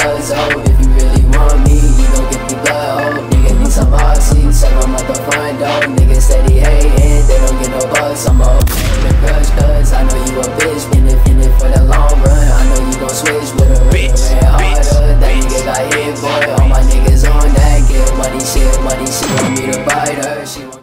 cuz, If you really want me, you gon' get the blood, oh Nigga need I'm Oxy, suck on my front door Nigga steady hatin', they don't get no bucks I'm a in the crush, cuz I know you a bitch, been it, been it for the long run. I know you gon' switch with a red harder That nigga got hit, boy, all my niggas on that Get money, shit, money, shit, want me to bite her, she